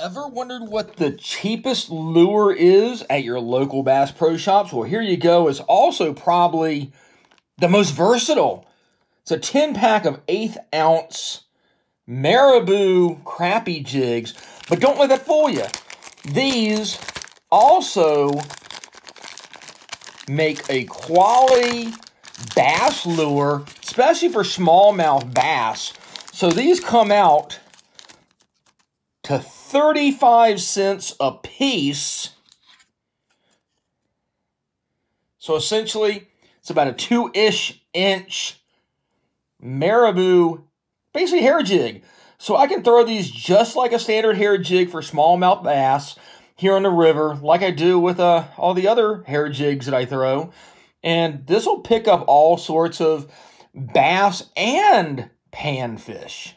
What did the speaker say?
Ever wondered what the cheapest lure is at your local Bass Pro Shops? Well, here you go. It's also probably the most versatile. It's a 10 pack of eighth ounce marabou crappie jigs. But don't let that fool you. These also make a quality bass lure, especially for smallmouth bass. So these come out to 35 cents a piece. So essentially, it's about a two-ish inch marabou, basically hair jig. So I can throw these just like a standard hair jig for smallmouth bass here on the river, like I do with uh, all the other hair jigs that I throw. And this will pick up all sorts of bass and panfish.